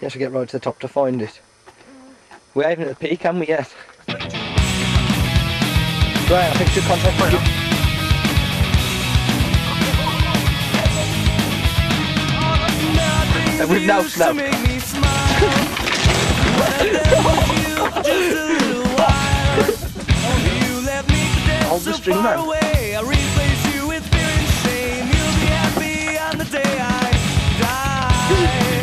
You should get right to the top to find it. We haven't at the peak, can we yet? Right, I think two contact for you. And we've now snapped. Hold the string, man. Die.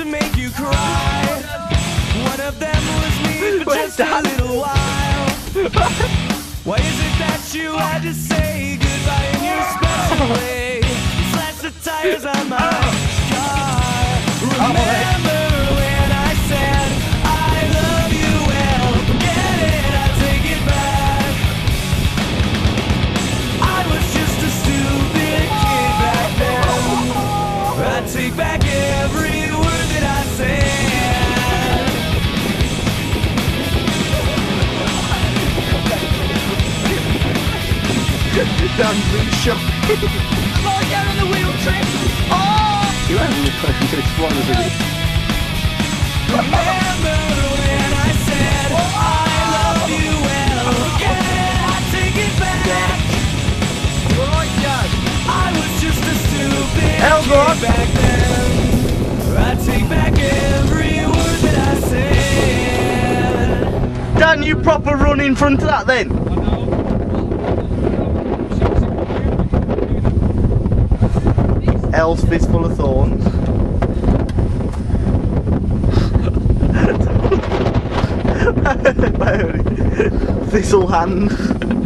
To make you cry. One of them was me for just a little while. Why is it that you had to say goodbye in your special way? Slash the tires on my car. Remember I take back every word that I said. Dan's been shot. Slow down on the wheel trip. Oh! You haven't been trying to explore this with Remember when I said oh, Dan, you proper run in front of that then. El's fistful of thorns. Thistle hand.